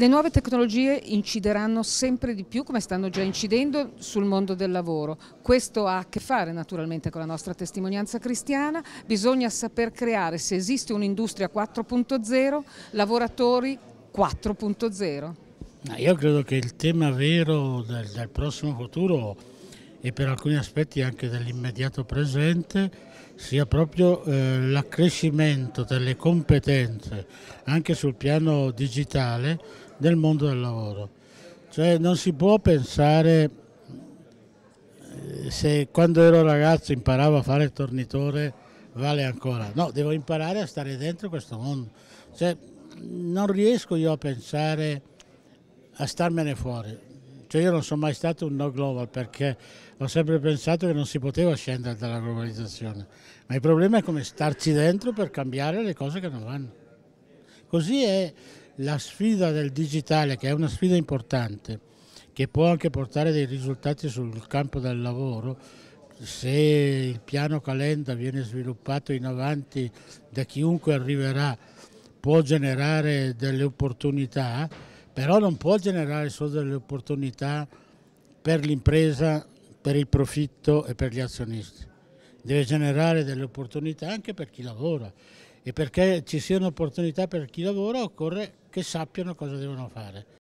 Le nuove tecnologie incideranno sempre di più, come stanno già incidendo, sul mondo del lavoro. Questo ha a che fare naturalmente con la nostra testimonianza cristiana. Bisogna saper creare, se esiste un'industria 4.0, lavoratori 4.0. Io credo che il tema vero del, del prossimo futuro e per alcuni aspetti anche dell'immediato presente sia proprio eh, l'accrescimento delle competenze anche sul piano digitale del mondo del lavoro. Cioè non si può pensare eh, se quando ero ragazzo imparavo a fare il tornitore vale ancora. No, devo imparare a stare dentro questo mondo. Cioè, non riesco io a pensare a starmene fuori. Cioè io non sono mai stato un no global perché ho sempre pensato che non si poteva scendere dalla globalizzazione, ma il problema è come starci dentro per cambiare le cose che non vanno. Così è la sfida del digitale, che è una sfida importante, che può anche portare dei risultati sul campo del lavoro, se il piano Calenda viene sviluppato in avanti da chiunque arriverà, può generare delle opportunità, però non può generare solo delle opportunità per l'impresa, per il profitto e per gli azionisti. Deve generare delle opportunità anche per chi lavora e perché ci siano opportunità per chi lavora occorre che sappiano cosa devono fare.